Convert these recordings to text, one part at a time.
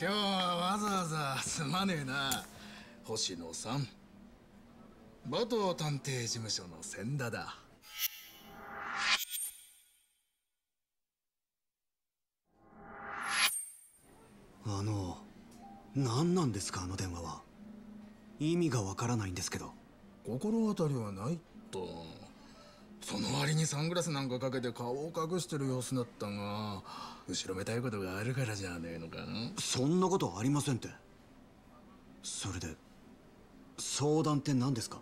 今日はわざわざすまねえな星野さん。馬頭探偵事務所の千田だ。あの何なんですか？あの電話は。意味がわからないんですけど。心当たりはないとその割にサングラスなんかかけて顔を隠してる様子だったが後ろめたいことがあるからじゃねえのかそんなことありませんって。それで相談って何ですか？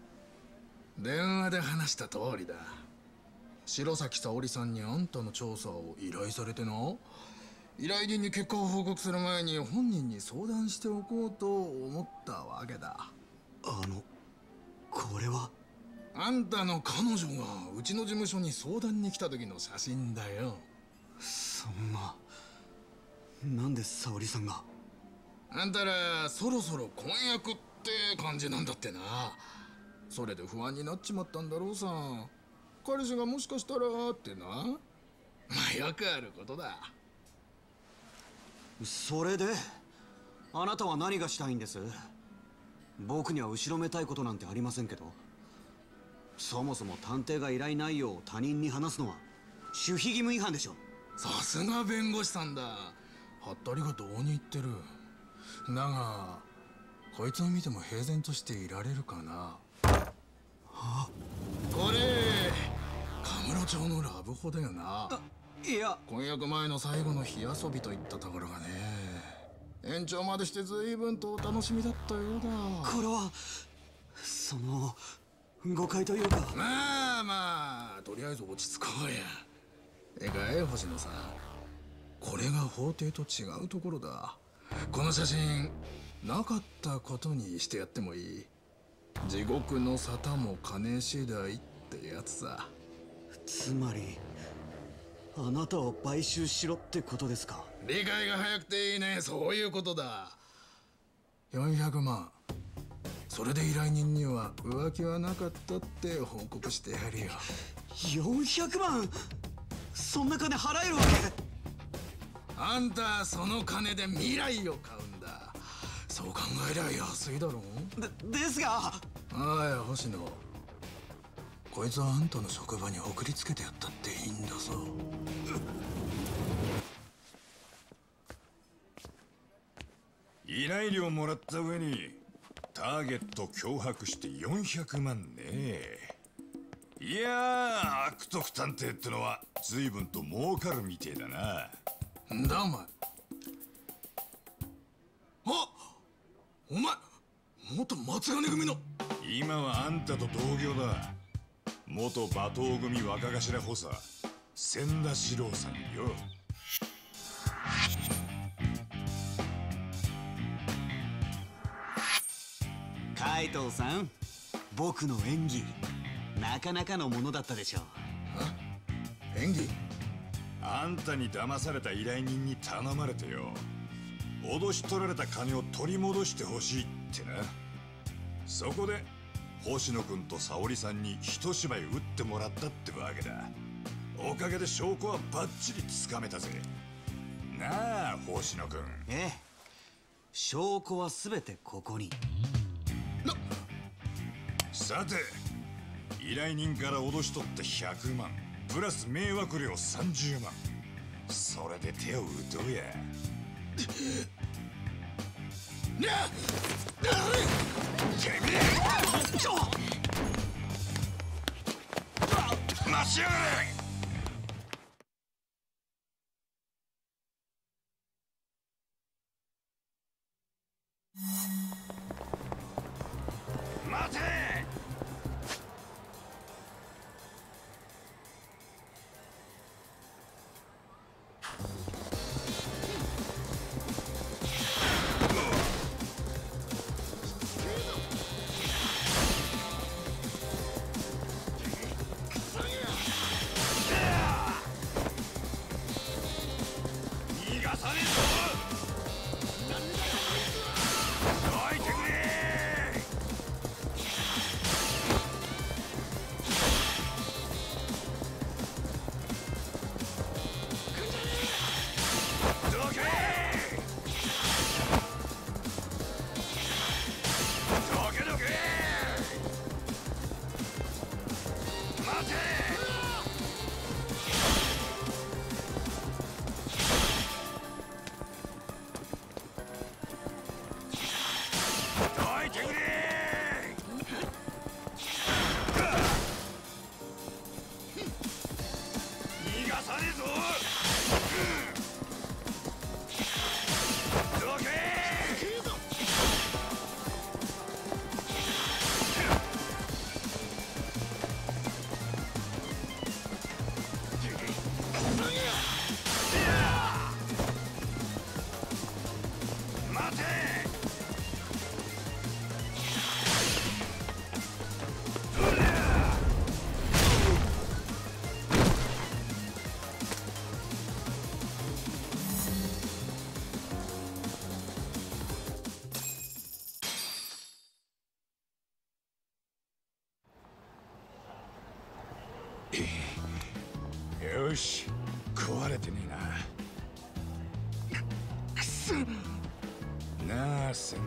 電話で話した通りだ。白崎沙織さんにあんたの調査を依頼されてな。依頼人に結果を報告する前に本人に相談しておこうと思ったわけだ。あのこれは？あんたの彼女がうちの事務所に相談に来た時の写真だよ。そんななんで沙織さんが？あんたらそろそろ婚約って感じなんだってな。それで不安になっちまったんだろうさ。彼氏がもしかしたらってな。まあよくあることだ。それであなたは何がしたいんです？僕には後ろめたいことなんてありませんけどそもそも探偵が依頼内容を他人に話すのは守秘義務違反でしょさすが弁護士さんだ。はったりがどうに言ってる。だがこいつを見ても平然としていられるかな。はこれカムロ町のラブホだよな。いや。婚約前の最後の火遊びといったところがね。延長までして随分とお楽しみだったようだ。これはその誤解というか。まあまあとりあえず落ち着こうや。えかい星野さん。これが法廷と違うところだ。この写真なかったことにしてやってもいい。地獄の沙汰も金次第ってやつさ。つまりあなたを買収しろってことですか？理解が早くていいね。そういうことだ。400万それで依頼人には浮気はなかったって報告してやるよ。400万そんな金払えるわけ？あんたその金で未来を買うんだ。そう考えりゃ安いだろでですが。おい星野。こいつはあんたの職場に送りつけてやったっていいんだぞ。依頼料もらった上にターゲット脅迫して400万ね。いやー悪徳探偵ってのは随分と儲かるみてえだな。んだお前。あお前元松金組の。今はあんたと同業だ。元馬頭組若頭補佐千田四郎さんよ海藤さん僕の演技なかなかのものだったでしょう。演技？あんたに騙された依頼人に頼まれてよ。脅し取られた金を取り戻してほしいってな。そこで星野君と沙織さんに一芝居打ってもらったってわけだ。おかげで証拠はバッチリつかめたぜ。なあ星野君ええ。証拠は全てここにさて依頼人から脅し取って100万プラス迷惑料30万。それで手を打とうや。にゃちょ待ちやがれ。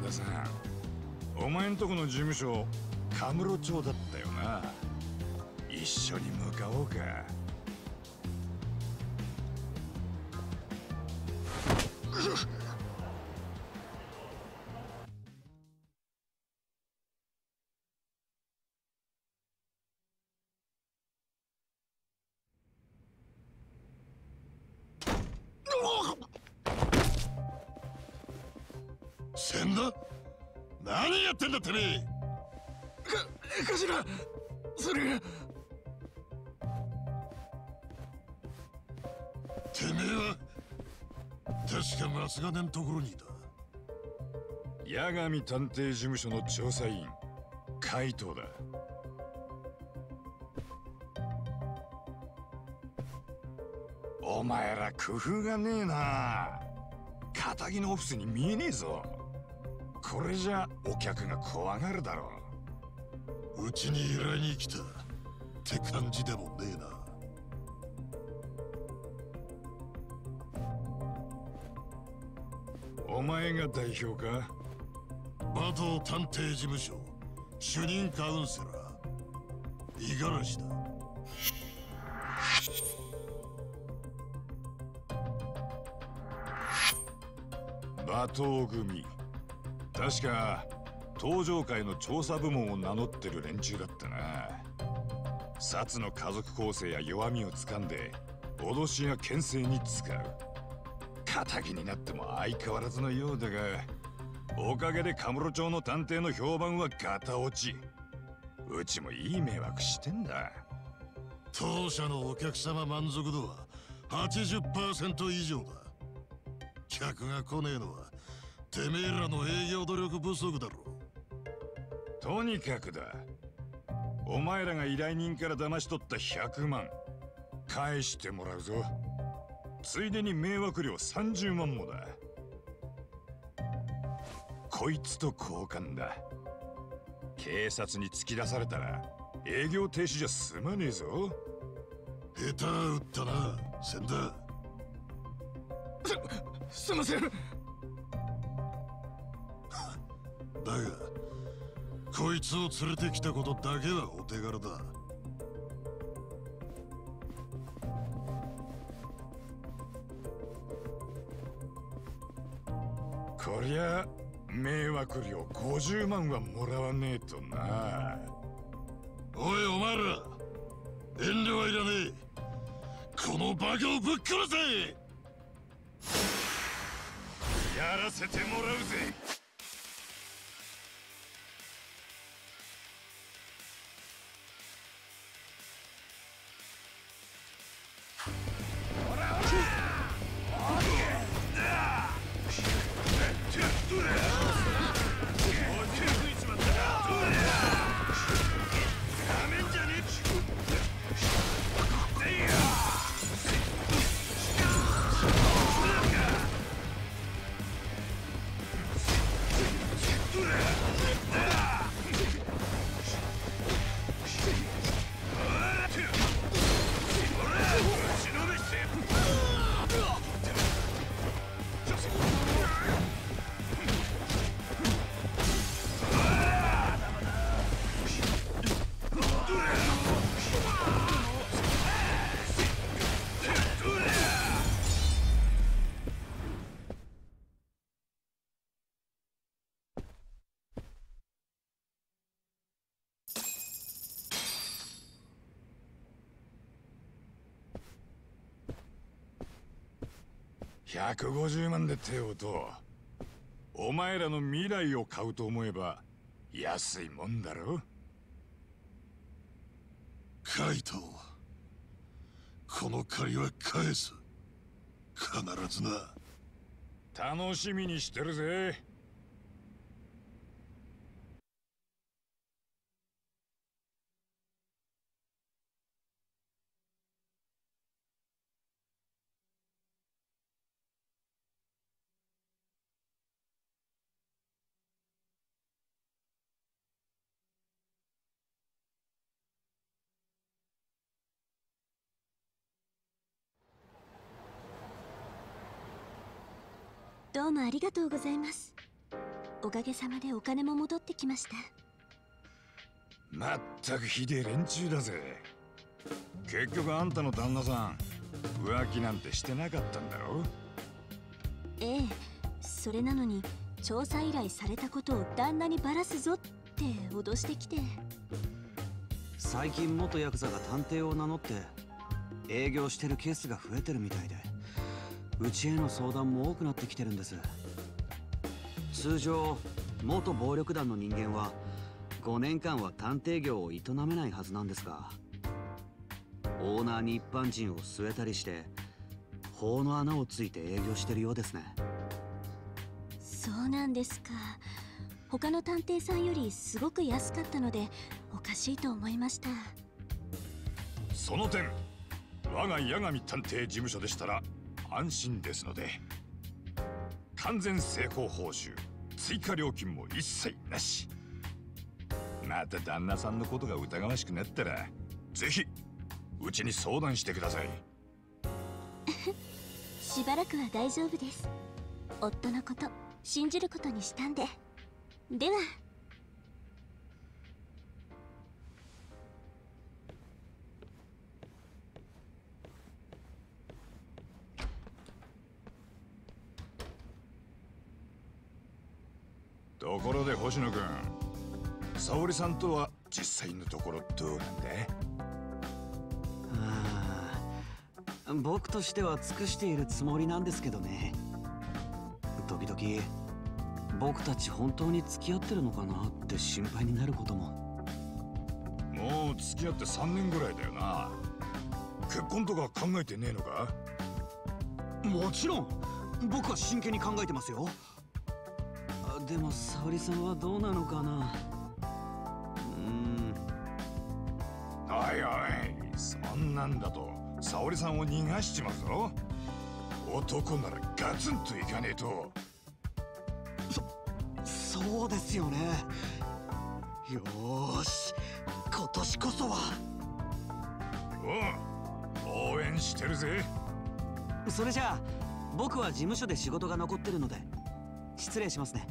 田さんお前んとこの事務所カムロ町だったよな。一緒に向かおうか。ってんだてめえ。か頭それが。てめえは確か松金のところにいた。八神探偵事務所の調査員海藤だ。お前ら工夫がねえな。仇のオフィスに見えねえぞこれじゃお客が怖がるだろう。ちに依頼に来た。って感じでもねえな。お前が代表か？馬頭探偵事務所。主任カウンセラー。五十嵐だ。馬頭組確か東上会の調査部門を名乗ってる連中だったな。薩の家族構成や弱みをつかんで脅しや牽制に使う。仇になっても相変わらずのようだがおかげでカムロ町の探偵の評判はガタ落ち。うちもいい迷惑してんだ。当社のお客様満足度は80%以上だ。客が来ねえのはてめえらの営業努力不足だろ。とにかくだ。お前らが依頼人から騙し取った100万。返してもらうぞ。ついでに迷惑料30万もだ。こいつと交換だ。警察に突き出されたら営業停止じゃ済まねえぞ。下手打ったな千田。すすいませんだがこいつを連れてきたことだけはお手軽だ。こりゃ迷惑料50万はもらわねえとな。おいお前ら。遠慮はいらねえ。このバカをぶっ殺せ。やらせてもらうぜ150万で手を打とう。お前らの未来を買うと思えば安いもんだろカイトこの借りは返す。必ずな。楽しみにしてるぜうもありがとうございます。おかげさまでお金も戻ってきました。まったくひでえ連中だぜ。結局あんたの旦那さん浮気なんてしてなかったんだろ？ええそれなのに調査依頼されたことを旦那にバラすぞって脅してきて。最近元ヤクザが探偵を名乗って営業してるケースが増えてるみたいでうちへの相談も多くなってきてるんです。通常元暴力団の人間は5年間は探偵業を営めないはずなんですがオーナーに一般人を据えたりして法の穴をついて営業してるようですね。そうなんですか。他の探偵さんよりすごく安かったのでおかしいと思いました。その点我が八神探偵事務所でしたら安心ですので。完全成功報酬。追加料金も一切なし。また旦那さんのことが疑わしくなったらぜひうちに相談してください。しばらくは大丈夫です。夫のこと信じることにしたんで。では。ところで星野君沙織さんとは実際のところどうなんだああ僕としては尽くしているつもりなんですけどね。時々僕たち本当に付き合ってるのかなって心配になることも。もう付き合って3年ぐらいだよな。結婚とか考えてねえのかもちろん僕は真剣に考えてますよあでも沙織さんはどうなのかな？うーん。おいおい。そんなんだと沙織さんを逃がしちまうぞ。男ならガツンといかねえと。そうですよね。よーし。今年こそは。おう応援してるぜ。それじゃあ僕は事務所で仕事が残ってるので失礼しますね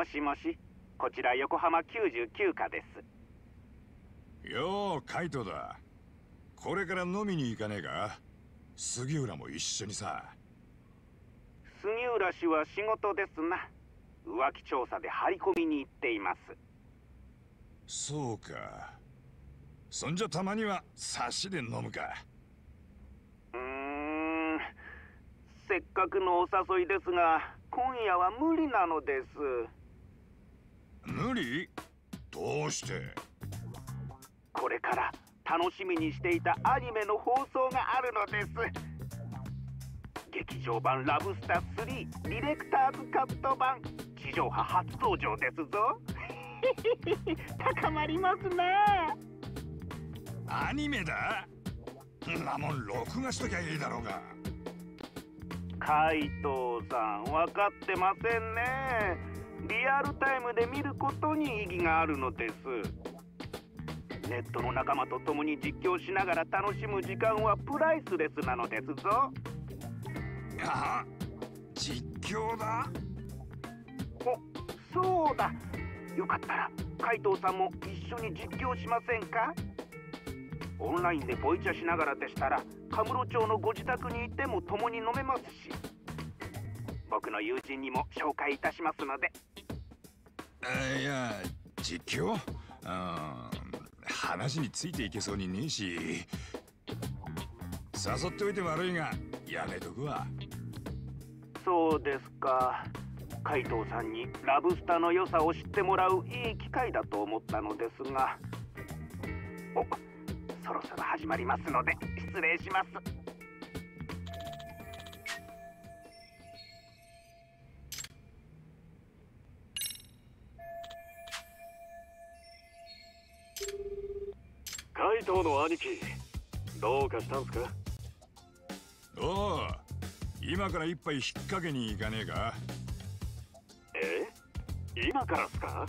もしもし、こちら横浜99課です。ようカイトだこれから飲みに行かねえか？杉浦も一緒にさ杉浦氏は仕事ですな。浮気調査で張り込みに行っています。そうかそんじゃたまには差しで飲むかうーん、せっかくのお誘いですが、今夜は無理なのです。無理？どうして？これから楽しみにしていたアニメの放送があるのです。劇場版ラブスター3ディレクターズカット版地上波初登場ですぞ。高まりますね。アニメだ？んなもん録画しときゃいいだろうが海藤さん分かってませんねリアルタイムで見ることに意義があるのです。ネットの仲間と共に実況しながら楽しむ時間はプライスレスなのですぞ。あ実況だ？おそうだ。よかったら海藤さんも一緒に実況しませんか？オンラインでボイチャしながらでしたらカムロ町のご自宅にいても共に飲めますし。僕の友人にも紹介いたしますのであいや実況？あ話についていけそうにねえし。誘っておいて悪いがやめとくわ。そうですか。海藤さんにラブスターの良さを知ってもらういい機会だと思ったのですが。おそろそろ始まりますので失礼します。海藤の兄貴どうかしたんすか？おお今から一杯引っ掛けに行かねえか？え？今からっすか？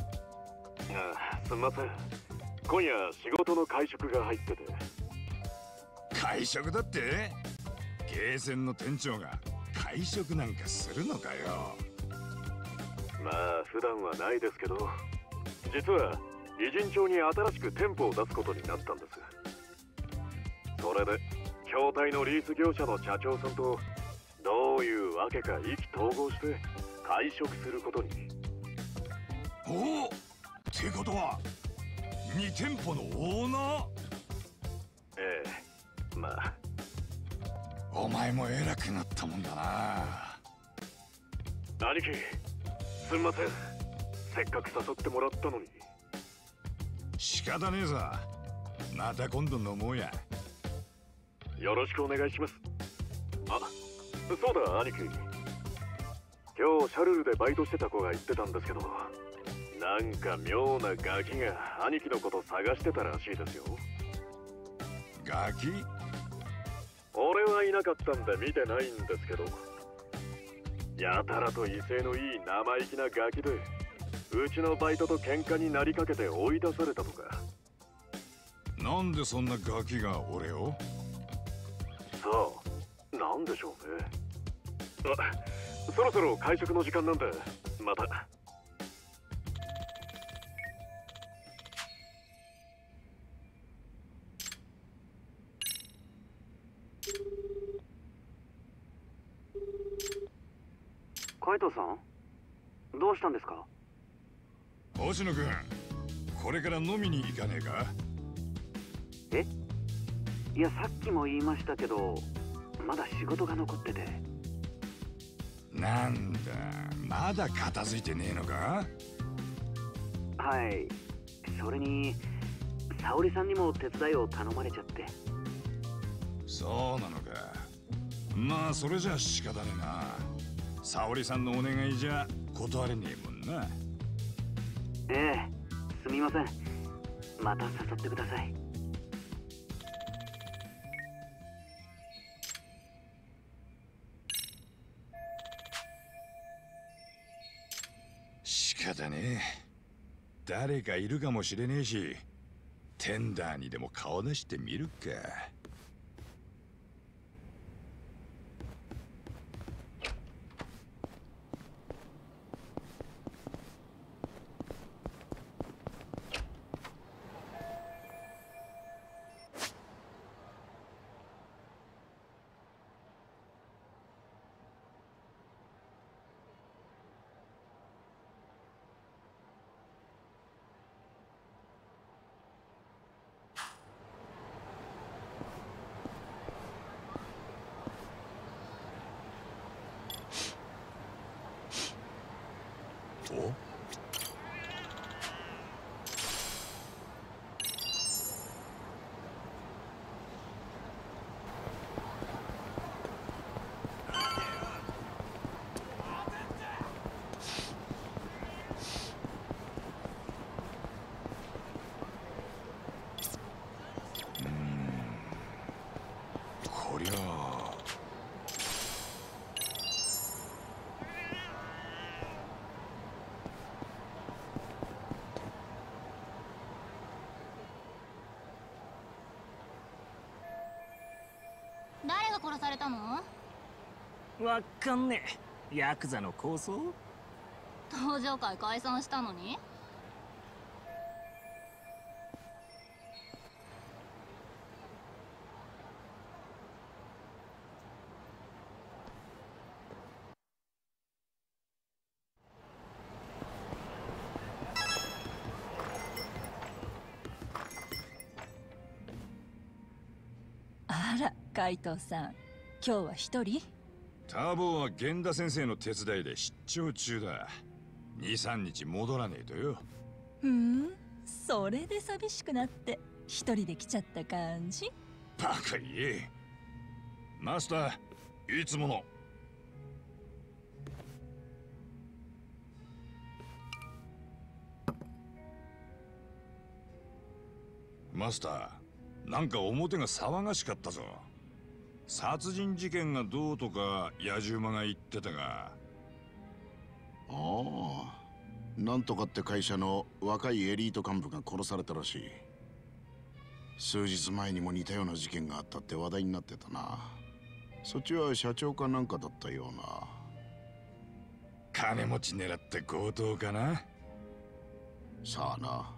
あすんません。今夜仕事の会食が入ってて。会食だって？ゲーセンの店長が会食なんかするのかよ。まあ普段はないですけど実は偉人町に新しく店舗を出すことになったんですそれで筐体のリース業者の社長さんとどういうわけか意気投合して会食することに。おおってことは2店舗のオーナー？ええまあ。お前も偉くなったもんだな。兄貴すんません。せっかく誘ってもらったのに。仕方ねえさまた今度飲もうやよろしくお願いします。あそうだ兄貴。今日シャルルでバイトしてた子が言ってたんですけどなんか妙なガキが兄貴のこと探してたらしいですよ。ガキ？俺はいなかったんで見てないんですけどやたらと威勢のいい生意気なガキでうちのバイトと喧嘩になりかけて追い出されたとか。なんでそんなガキが俺を？さあなんでしょうね。あそろそろ会食の時間なんでまた。海藤さん？どうしたんですか？星野君これから飲みに行かねえか？え？いやさっきも言いましたけどまだ仕事が残ってて。なんだまだ片付いてねえのか？はい。それに沙織さんにも手伝いを頼まれちゃって。そうなのか。まあそれじゃ仕方ねえな。沙織さんのお願いじゃ断れねえもんな。ええすみません。また誘ってくださいだね誰かいるかもしれねえしテンダーにでも顔出してみるかおこりゃあされたの？わかんねえ。ヤクザの構想？登場会解散したのに？海藤さん今日は一人？ターボーは源田先生の手伝いで出張中だ。23日戻らねえとよ。ふんそれで寂しくなって。一人で来ちゃった感じ？バカ言え。マスターいつもの。マスターなんか表が騒がしかったぞ殺人事件がどうとか野獣馬が言ってたが。ああ。なんとかって会社の若いエリート幹部が殺されたらしい。数日前にも似たような事件があったって話題になってたな。そっちは社長かなんかだったような。金持ち狙って強盗かな？さあな。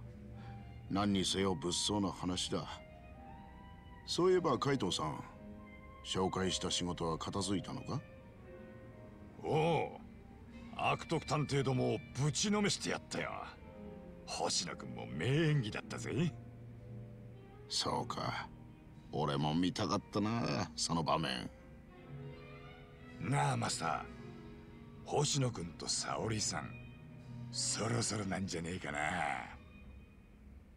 何にせよ物騒な話だ。そういえば海藤さん紹介した仕事は片付いたのか？おお悪徳探偵どもをぶちのめしてやったよ。星野君も名演技だったぜ。そうか。俺も見たかったなその場面。なあマスター。星野君と沙織さん。そろそろなんじゃねえかな。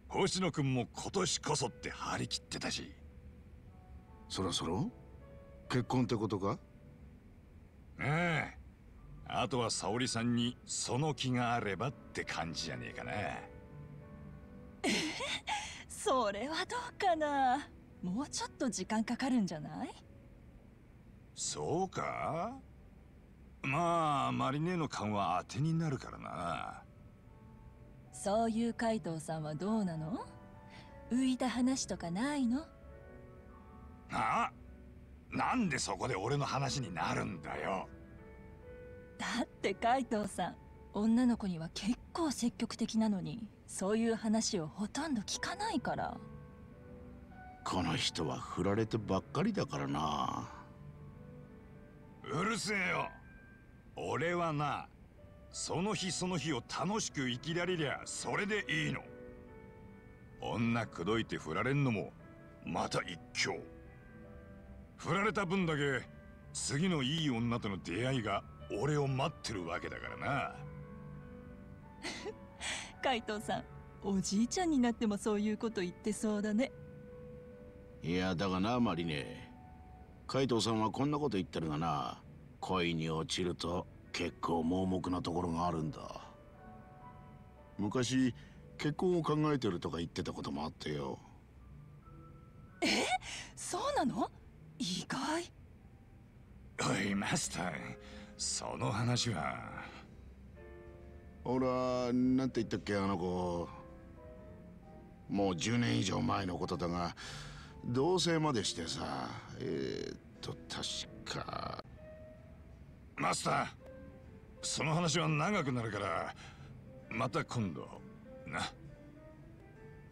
星野君も今年こそって張り切ってたし。そろそろ？結婚ってことか？あああとは沙織さんにその気があればって感じじゃねえかな。それはどうかな。もうちょっと時間かかるんじゃない？そうか？まあマリネの勘は当てになるからな。そういう海藤さんはどうなの？浮いた話とかないの？あなんでそこで俺の話になるんだよ。だって海藤さん女の子には結構積極的なのにそういう話をほとんど聞かないから。この人は振られてばっかりだからな。うるせえよ。俺はなその日その日を楽しく生きられりゃそれでいいの。女口説いて振られんのもまた一興振られた分だけ次のいい女との出会いが俺を待ってるわけだからな。海藤さんおじいちゃんになってもそういうこと言ってそうだね。いやだがなマリネ。海藤さんはこんなこと言ってるがな恋に落ちると結構盲目なところがあるんだ。昔結婚を考えてるとか言ってたこともあってよ。え？そうなの？意外？おいマスターその話は。ほらなんて言ったっけあの子。もう10年以上前のことだが同棲までしてさ。えー、っと確か。マスターその話は長くなるからまた今度。な。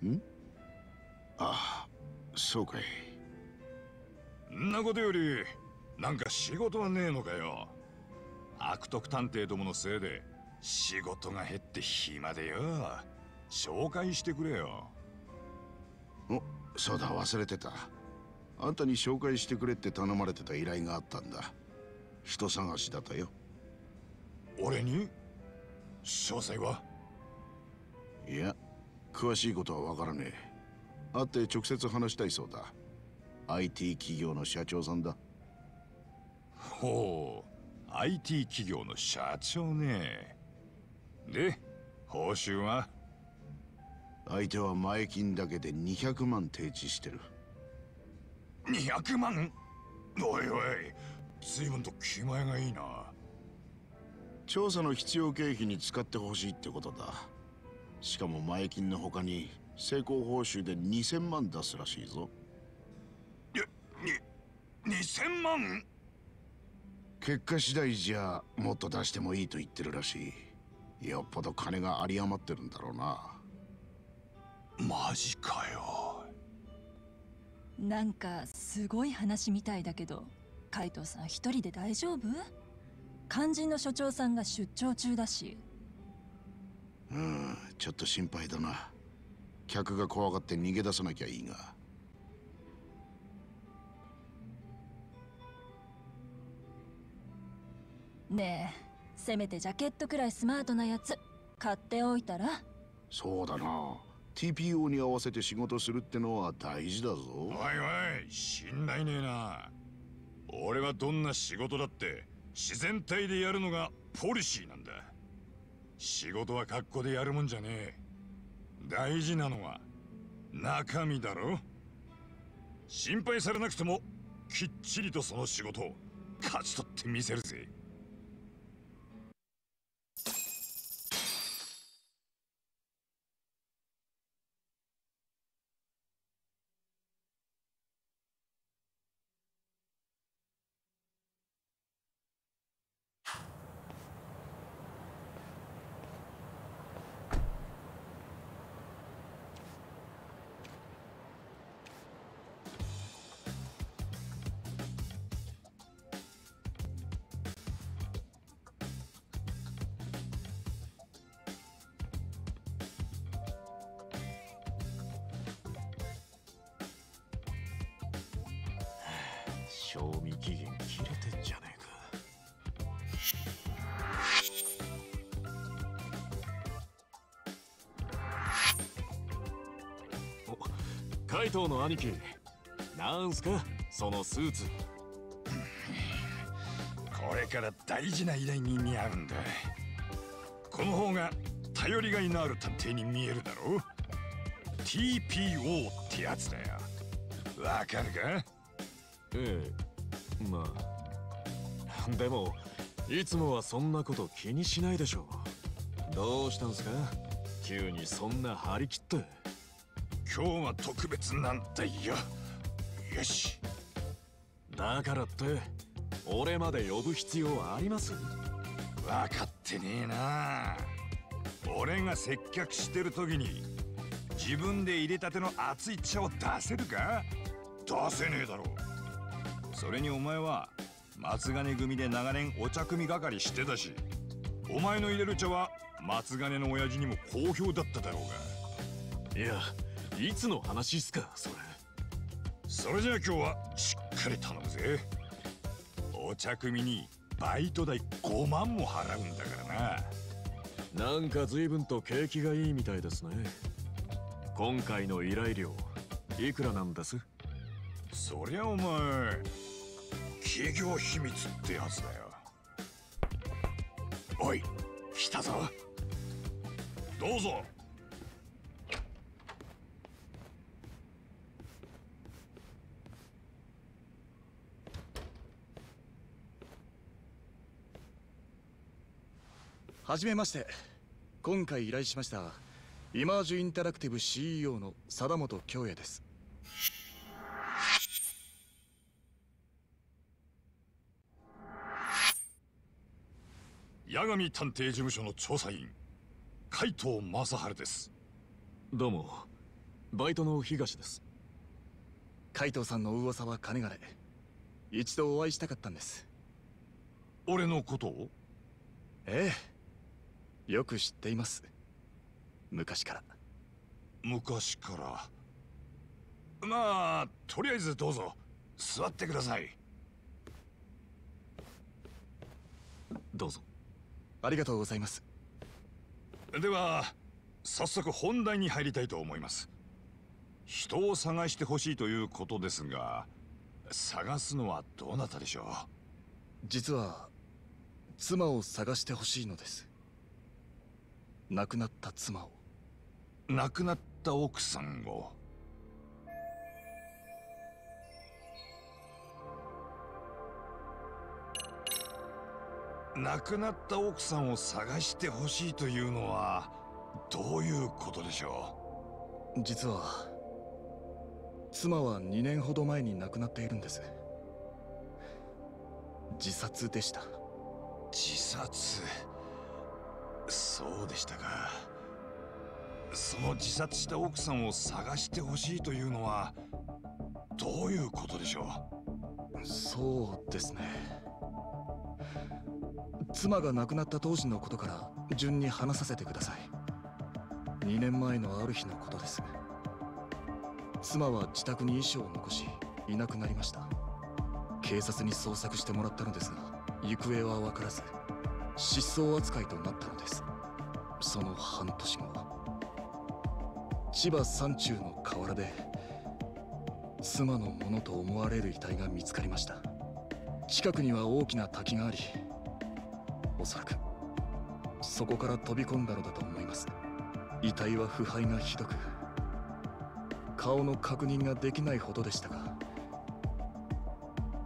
ん？ああそうかいんなことよりなんか仕事はねえのかよ。悪徳探偵どものせいで仕事が減って暇でよ。紹介してくれよ。おそうだ忘れてた。あんたに紹介してくれって頼まれてた依頼があったんだ。人探しだったよ。俺に？詳細は？いや詳しいことはわからねえ。会って直接話したいそうだ IT 企業の社長さんだ。ほう IT 企業の社長ね。で報酬は？相手は前金だけで200万提示してる。200万？おいおい随分と気前がいいな。調査の必要経費に使ってほしいってことだ。しかも前金の他に成功報酬で2000万出すらしいぞ2000万。結果次第じゃもっと出してもいいと言ってるらしい。よっぽど金が有り余ってるんだろうな。マジかよ。なんかすごい話みたいだけど海藤さん一人で大丈夫？肝心の所長さんが出張中だし。うんちょっと心配だな。客が怖がって逃げ出さなきゃいいがねえせめてジャケットくらいスマートなやつ買っておいたら？そうだな。TPO に合わせて仕事するってのは大事だぞ。おいおい信頼ねえな。俺はどんな仕事だって自然体でやるのがポリシーなんだ。仕事は格好でやるもんじゃねえ。大事なのは中身だろ。心配されなくてもきっちりとその仕事を勝ち取ってみせるぜ賞味期限切れてんじゃねえか。おカイトの兄貴なんすかそのスーツ。これから大事な依頼人に会うんだ。この方が頼りがいのある探偵に見えるだろ TPO ってやつだよ。わかるか？ええ。まあ。でもいつもはそんなこと気にしないでしょどうしたんすか？急にそんな張り切って。今日は特別なんだよ。よし。だからって俺まで呼ぶ必要あります。分かってねえな。俺が接客してる時に自分で入れたての熱い茶を出せるか？出せねえだろそれにお前は松金組で長年お茶組係してたしお前の入れる茶は松金の親父にも好評だっただろうが。いやいつの話っすかそれ。それじゃあ今日はしっかり頼むぜ。お茶組にバイト代5万も払うんだからな。なんか随分と景気がいいみたいですね。今回の依頼料いくらなんです？そりゃお前企業秘密ってやつだよ。おい来たぞ。どうぞ。はじめまして。今回依頼しましたイマージュインタラクティブ CEO の貞本京也です。八神探偵事務所の調査員海藤正治です。どうもバイトの東です。海藤さんの噂は金がね一度お会いしたかったんです。俺のことを？ええ。よく知っています。昔から。昔から？まあとりあえずどうぞ。座ってください。どうぞありがとうございます。では早速本題に入りたいと思います。人を探してほしいということですが探すのはどなたでしょう？実は妻を探してほしいのです。亡くなった妻を。亡くなった奥さんを亡くなった奥さんを探してほしいというのはどういうことでしょう？実は妻は2年ほど前に亡くなっているんです。自殺でした。自殺？そうでしたか。その自殺した奥さんを探してほしいというのはどういうことでしょう？そうですね妻が亡くなった当時のことから順に話させてください。2年前のある日のことです。妻は自宅に遺書を残しいなくなりました。警察に捜索してもらったのですが行方は分からず失踪扱いとなったのです。その半年後。千葉山中の河原で妻のものと思われる遺体が見つかりました。近くには大きな滝がありおそらく。そこから飛び込んだのだと思います。遺体は腐敗がひどく。顔の確認ができないほどでしたが。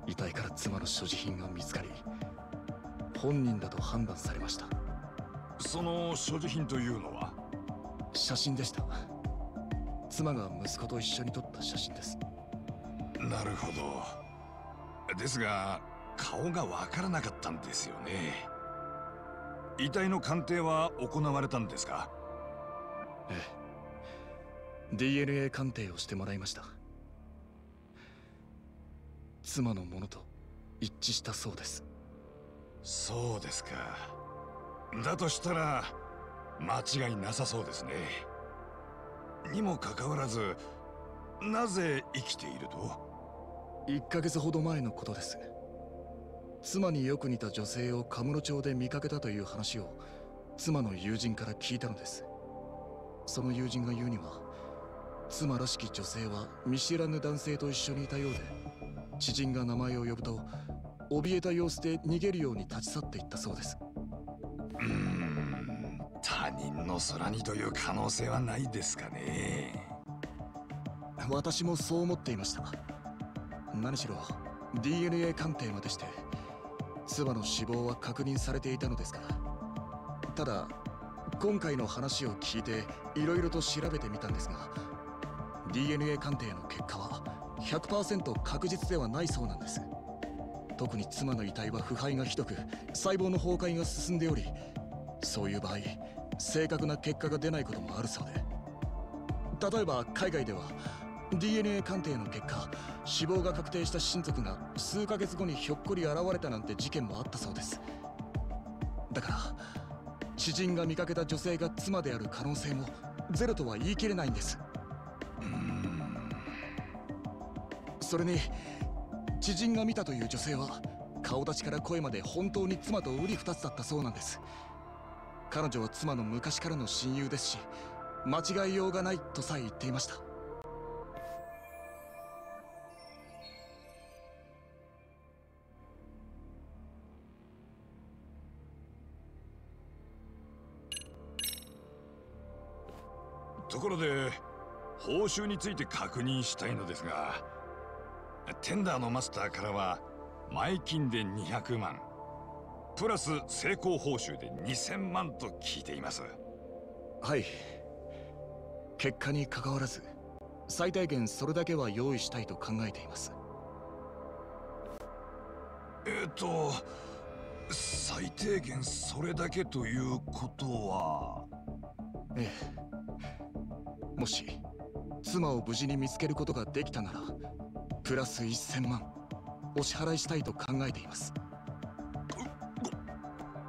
遺体から妻の所持品が見つかり本人だと判断されました。その所持品というのは？写真でした。妻が息子と一緒に撮った写真です。なるほど。ですが顔がわからなかったんですよね遺体の鑑定は行われたんですか？ええ。DNA 鑑定をしてもらいました。妻のものと一致したそうです。そうですか。だとしたら間違いなさそうですね。にもかかわらずなぜ生きていると？1ヶ月ほど前のことです妻によく似た女性をカムロ町で見かけたという話を妻の友人から聞いたのです。その友人が言うには妻らしき女性は見知らぬ男性と一緒にいたようで知人が名前を呼ぶと怯えた様子で逃げるように立ち去っていったそうです。うーん他人の空にという可能性はないですかね。私もそう思っていました。何しろ DNA 鑑定までして妻の死亡は確認されていたのですか？ただ今回の話を聞いていろいろと調べてみたんですが DNA 鑑定の結果は100%確実ではないそうなんです。特に妻の遺体は腐敗がひどく細胞の崩壊が進んでおりそういう場合正確な結果が出ないこともあるそうで。例えば海外では DNA 鑑定の結果死亡が確定した親族が数ヶ月後にひょっこり現れたなんて事件もあったそうです。だから知人が見かけた女性が妻である可能性もゼロとは言い切れないんです。それに知人が見たという女性は顔立ちから声まで本当に妻と瓜二つだったそうなんです。彼女は妻の昔からの親友ですし間違いようがないとさえ言っていました。ところで報酬について確認したいのですがテンダーのマスターからは前金で200万。プラス成功報酬で2000万と聞いています。はい。結果に関わらず最大限それだけは用意したいと考えています。えっと最低限それだけということは？ええもし妻を無事に見つけることができたならプラス1000万お支払いしたいと考えています。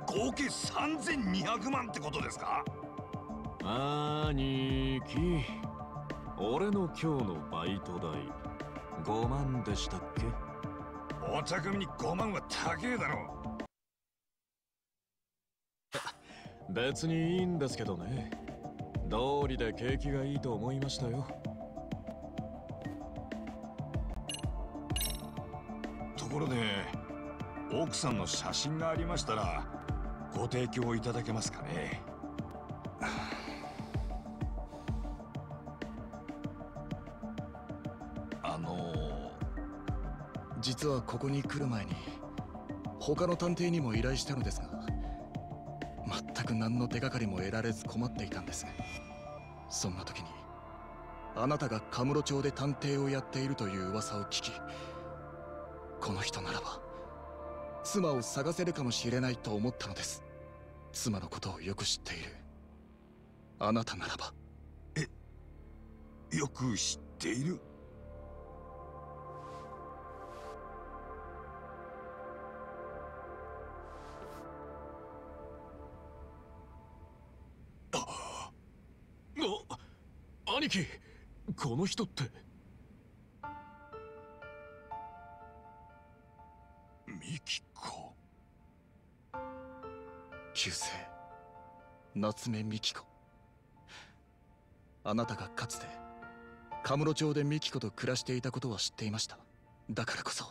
合計3200万ってことですか？兄貴俺の今日のバイト代5万でしたっけ？お匠に5万は高えだろ。別にいいんですけどね道理で景気がいいと思いましたよ。ところで奥さんの写真がありましたらご提供いただけますかね？あの実はここに来る前に他の探偵にも依頼したのですが。く何の手がかりも得られず困っていたんです。そんな時にあなたがカムロ町で探偵をやっているという噂を聞きこの人ならば妻を探せるかもしれないと思ったのです。妻のことをよく知っている。あなたならば。えよく知っている？兄貴この人って。ミキコ。旧姓。夏目美紀子あなたがかつてカムロ町で美紀子と暮らしていたことは知っていました。だからこそ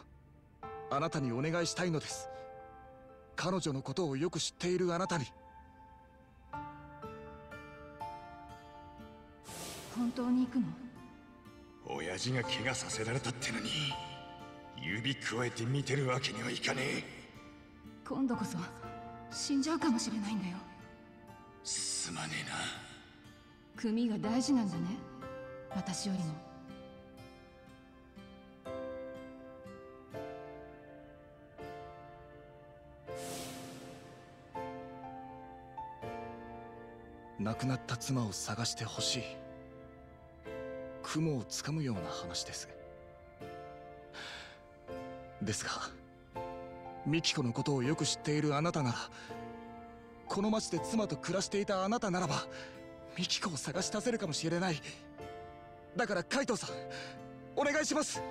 あなたにお願いしたいのです。彼女のことをよく知っているあなたに。本当に行くの？親父が怪我させられたってのに指くわえて見てるわけにはいかねえ。今度こそ死んじゃうかもしれないんだよ。すまねえな。組が大事なんだね。私よりも。亡くなった妻を探してほしい雲をつかむような話です。ですがミキコのことをよく知っているあなたならこの町で妻と暮らしていたあなたならばミキコを探し出せるかもしれない。だからカイトさんお願いします。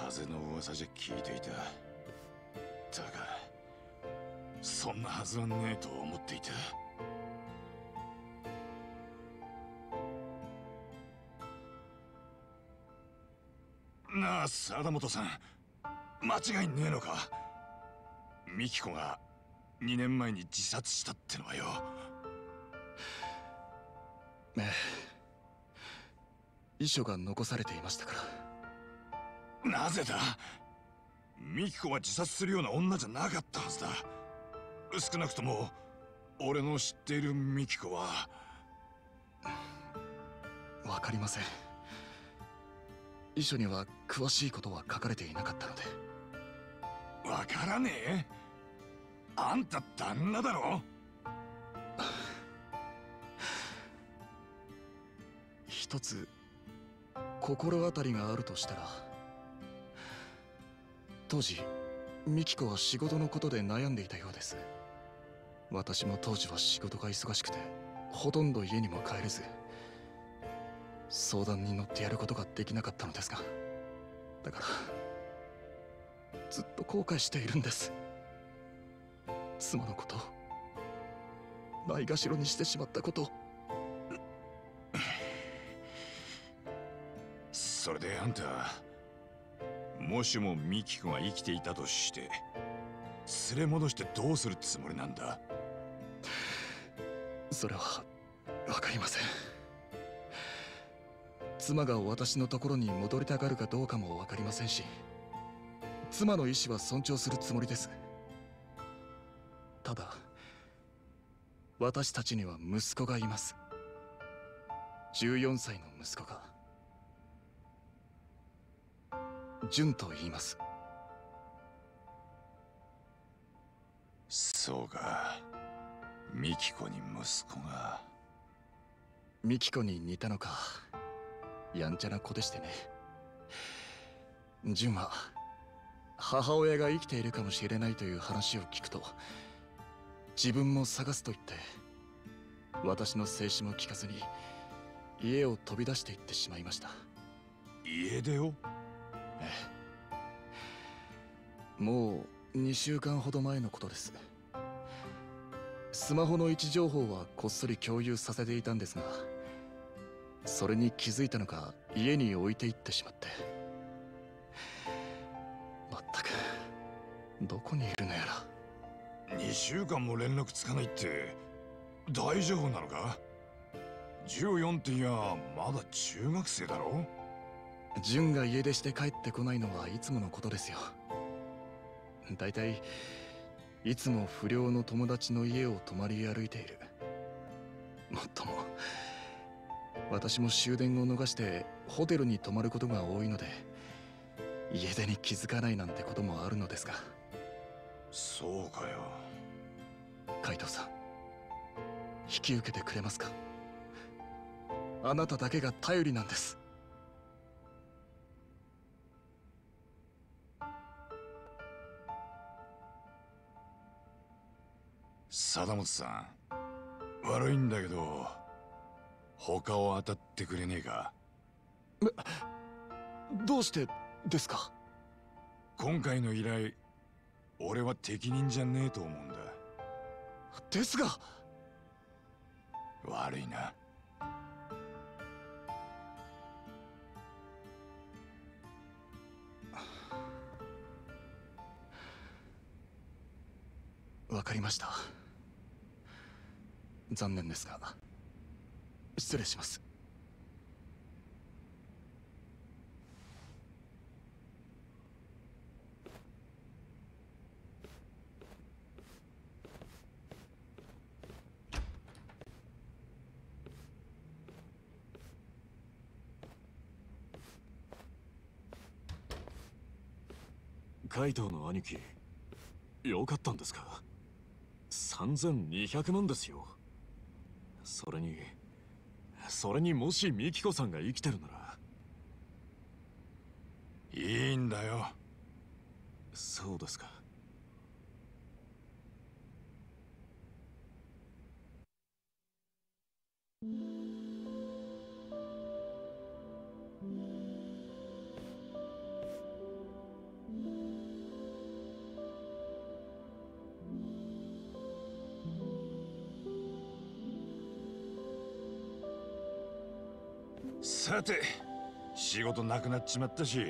風の噂じゃ聞いていた。だがそんなはずはねえと思っていた。なあ貞本さん。間違いねえのか。ミキコが2年前に自殺したってのはよ。ええ。遺書が残されていましたから。なぜだ。ミキコは自殺するような女じゃなかったはずだ少なくとも俺の知っているミキコは。わかりません。遺書には詳しいことは書かれていなかったので。わからねえ？あんた旦那だろ？一つ心当たりがあるとしたら当時ミキコは仕事のことで悩んでいたようです私も当時は仕事が忙しくてほとんど家にも帰れず相談に乗ってやることができなかったのですがだからずっと後悔しているんです。妻のことないがしろにしてしまったことそれであんたもしもミキコが生きていたとして連れ戻してどうするつもりなんだ？それはわかりません。妻が私のところに戻りたがるかどうかもわかりませんし妻の意思は尊重するつもりです。ただ私たちには息子がいます。14歳の息子が純と言います。そうか。ミキコに息子が。ミキコに似たのか。やんちゃな子でしてね。純は母親が生きているかもしれないという話を聞くと自分も探すと言って私の静止も聞かずに家を飛び出していってしまいました。家出を？ええ。もう2週間ほど前のことですスマホの位置情報はこっそり共有させていたんですがそれに気づいたのか家に置いていってしまって。まったくどこにいるのやら。2週間も連絡つかないって大丈夫なのか？14っていやまだ中学生だろ？純が家出して帰ってこないのはいつものことですよ。だいたいいつも不良の友達の家を泊まり歩いている。もっとも私も終電を逃してホテルに泊まることが多いので家出に気づかないなんてこともあるのですが。そうかよ。カイトさん引き受けてくれますか？あなただけが頼りなんです貞本さん。悪いんだけど他を当たってくれねえか？どうしてですか？今回の依頼俺は適任じゃねえと思うんだ。ですが。悪いな。わかりました残念ですが失礼します。カイトの兄貴よかったんですか？3200万ですよ。それにそれにもしミキコさんが生きてるなら。いいんだよ。そうですかさて仕事なくなっちまったし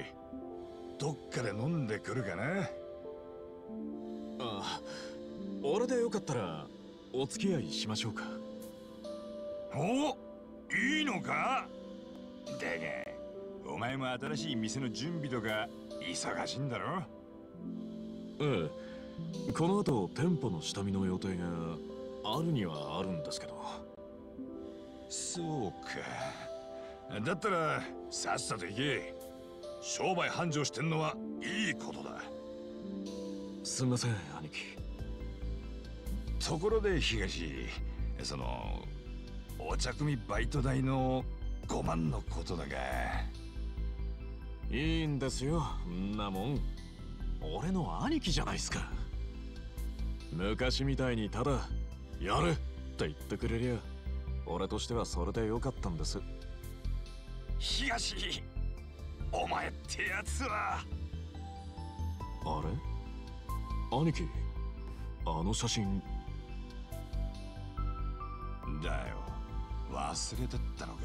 どっかで飲んでくるかな。ああ俺でよかったらお付き合いしましょうか。おいいのか？だがお前も新しい店の準備とか忙しいんだろ？ええこの後店舗の下見の予定があるにはあるんですけど。そうかだったらさっさと行け。商売繁盛してんのはいいことだ。すみません兄貴。ところで東そのお茶組バイト代の5万のことだが。いいんですよんなもん。俺の兄貴じゃないっすか。昔みたいにただやるって言ってくれりゃ俺としてはそれでよかったんです東お前ってやつは。あれ？兄貴あの写真。だよ。忘れてったのか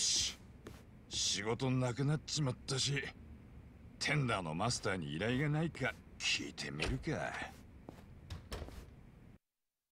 し。仕事なくなっちまったしテンダーのマスターに依頼がないか聞いてみるか。